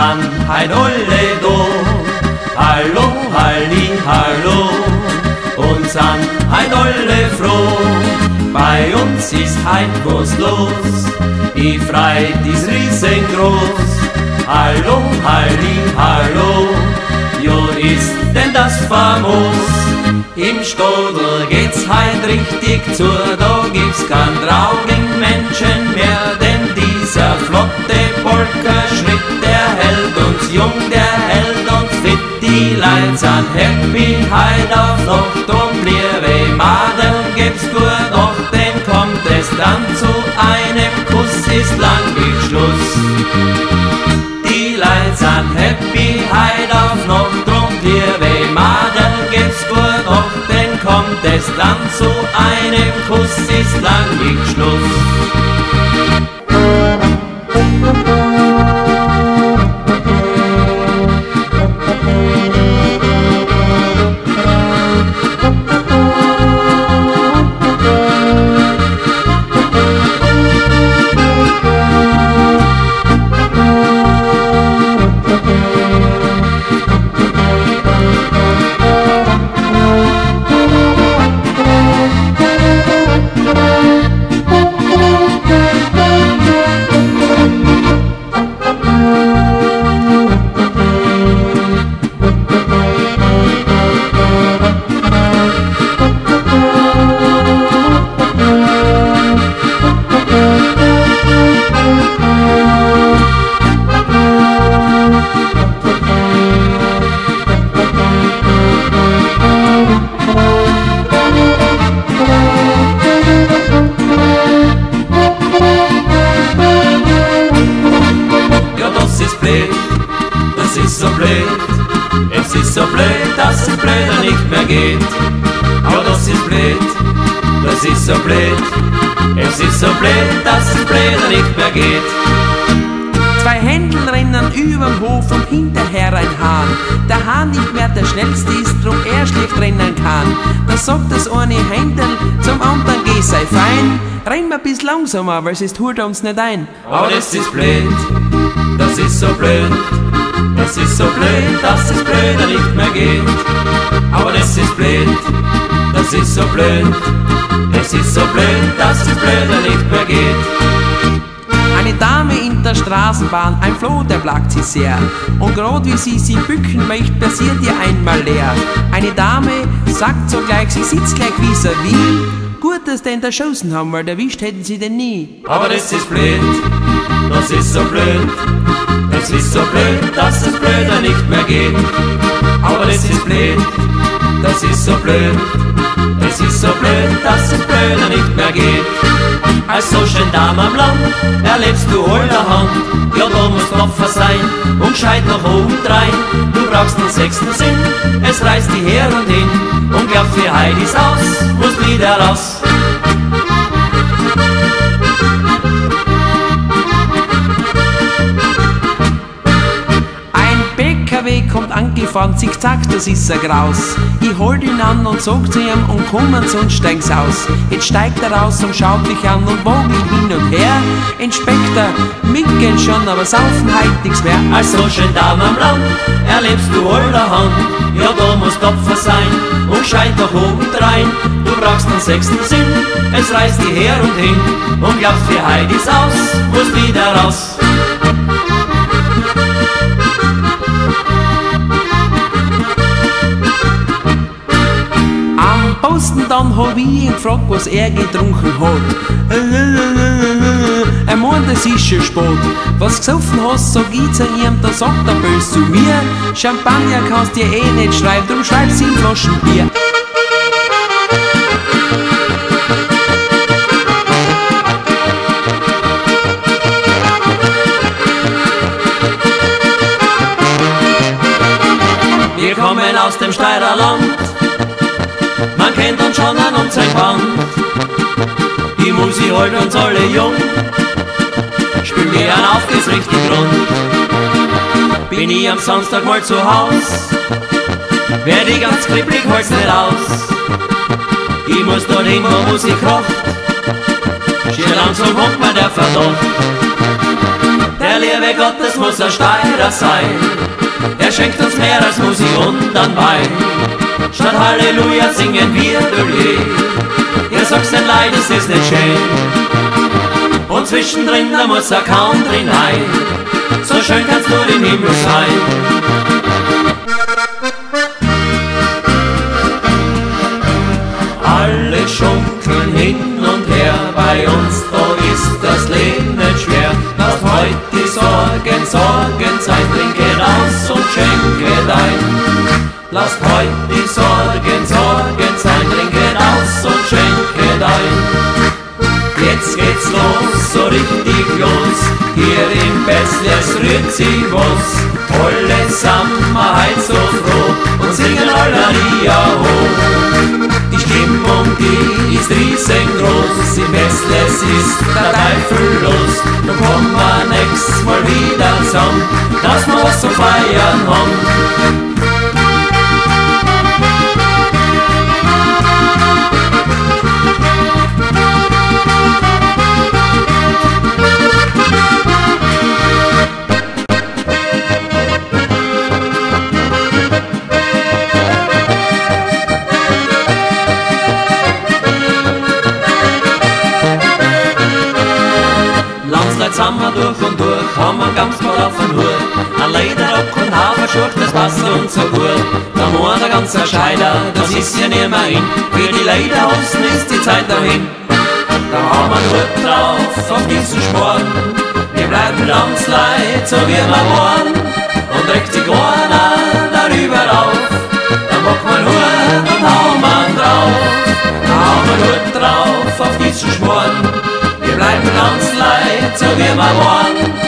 Heut alle da, hallo, halli, hallo, und sind heut alle froh. Bei uns ist heut was los, die Freude ist riesengroß. Hallo, halli, hallo, jo ist denn das famos. Im Stodel geht's heut richtig zu, da gibt's keinen traurigen Menschen Die Leute sind happy, heut auf Nacht und bliebe Madeln gibt's gut, doch denn kommt es dann zu einem Kuss, ist lang wie Schluss. Die Leute sind happy, heut auf Nacht und bliebe Madeln gibt's gut, doch denn kommt es dann zu einem Kuss, ist lang wie Schluss. Ist so blöd. Es ist so blöd, dass es blöder nicht mehr geht. Zwei Händel rennen überm Hof und hinterher ein Hahn. Der Hahn nicht mehr der schnellste ist, drum er schlecht rennen kann. Da sagt das eine Händel zum anderen, geh sei fein. Renn mal bis langsamer, weil es hurt uns nicht ein. Aber das ist blöd, das ist so blöd. Das ist so blöd, dass es blöder nicht mehr geht. Aber das ist blöd, das ist so blöd. Es ist so blöd, dass es blöder nicht mehr geht. Eine Dame in der Straßenbahn, ein Floh, der plagt sie sehr. Und grad wie sie sie bücken möchte, passiert ihr einmal leer. Eine Dame sagt sogleich, sie sitzt gleich vis-à-vis. Gut, dass denn der Schossen haben, weil erwischt hätten sie den nie. Aber das ist blöd, das ist so blöd. Es ist so blöd, dass es blöder nicht mehr geht. Aber das ist blöd, das ist so blöd. Es ist so blöd, dass es blöder nicht mehr geht. Als so schön Dame am Land erlebst du allerhand. Ja, da musst Opfer sein und gescheit nach oben drein. Du brauchst den sechsten Sinn, es reißt die her und hin. Und glaub für Heidis aus, musst wieder raus. Kommt angefahren, zickzack, das ist ein Graus. Ich hol ihn an und sag zu ihm, und kommen sonst steig's aus. Jetzt steigt er raus und schaut mich an und wogen hin und her. Inspektor, mitgehen schon, aber saufen heut nix mehr. Als so schön Dame am Land erlebst du allerhand. Ja, da musst Opfer sein und scheit nach oben drein. Du brauchst den sechsten Sinn, es reißt die her und hin. Und glaubst für Heidis aus, musst wieder raus. Dann hab ich ihn gefragt, was er getrunken hat. Er meint, es ist schon spät. Was gesoffen hast, sag ich zu ihm, da sagt er böse zu mir. Champagner kannst dir eh nicht schreiben, drum schreib's in Flaschen Bier. Wir kommen aus dem Steirer Land, man kennt uns schon an unserem Band. Die Musik holt uns alle jung, spielen wir an auf, geht's richtig rund. Bin ich am Samstag mal zu Haus, werd ich ganz kribbelig, hol's nicht aus. Ich muss dorthin, wo Musik kocht, schier langsam kommt mir der Verdacht. Der Liebe Gottes muss ein Steirer sein. Er schenkt uns mehr als Musik und dann Wein. Statt Halleluja singen wir Dulje. Ihr sagt's den Leid, es ist nicht schön. Und zwischendrin, da muss er kaum drin ein. So schön kannst du im Himmel sein. Rührt sich was. Alle Sammerheit so froh und singen Alleluia hoch. Die Stimmung, die ist riesengroß, im Bessel, es ist der Teufel los. Nun kommen wir nächstes Mal wieder zusammen, dass wir was zu feiern haben. Wir durch und durch, haben wir ganz gut auf den Hut. Ein Lederrock und Haferschurk, das passt uns so gut. Da muss der ganze Scheider, das ist ja nicht mehr hin. Für die Lederhosen ist die Zeit dahin. Da haben wir Hut drauf auf diesen Sporn. Wir bleiben Landsleute, so wie wir waren. Und regt sich einer darüber auf. Dann packen wir Hut und hauen wir drauf. Da haben wir Hut drauf auf diesen Sporn. Wir bleiben ganz